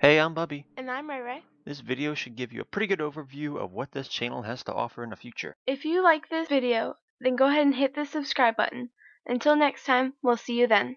Hey, I'm Bubby. And I'm Ray Ray. This video should give you a pretty good overview of what this channel has to offer in the future. If you like this video, then go ahead and hit the subscribe button. Until next time, we'll see you then.